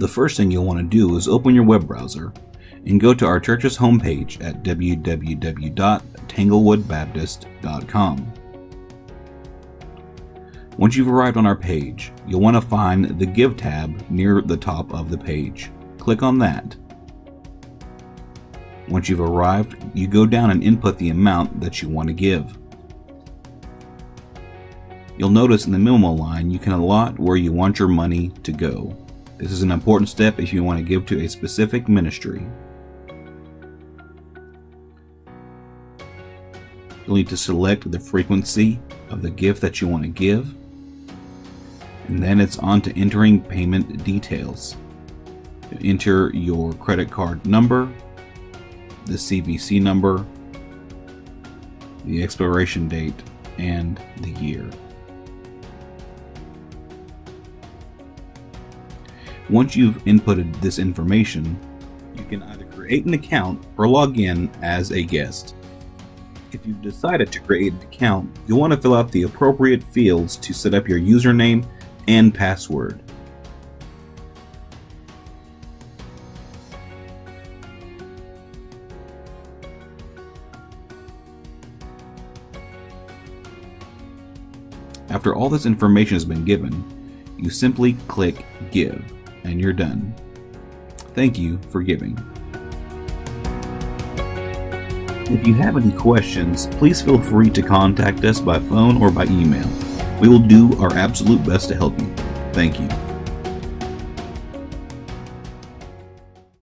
The first thing you'll want to do is open your web browser and go to our church's homepage at www.tanglewoodbaptist.com. Once you've arrived on our page, you'll want to find the Give tab near the top of the page. Click on that. Once you've arrived, you go down and input the amount that you want to give. You'll notice in the memo line you can allot where you want your money to go. This is an important step if you want to give to a specific ministry. You'll need to select the frequency of the gift that you want to give. And then it's on to entering payment details. enter your credit card number, the CVC number, the expiration date, and the year. Once you've inputted this information, you can either create an account or log in as a guest. If you've decided to create an account, you'll want to fill out the appropriate fields to set up your username and password. After all this information has been given, you simply click Give and you're done. Thank you for giving. If you have any questions, please feel free to contact us by phone or by email. We will do our absolute best to help you. Thank you.